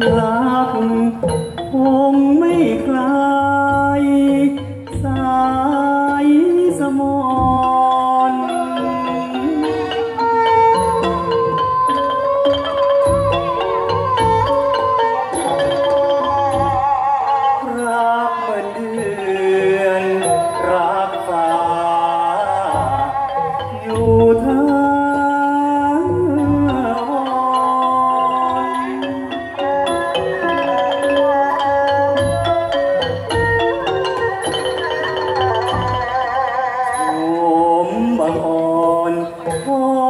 รักคงไม่คลาย สายสมอง Oh.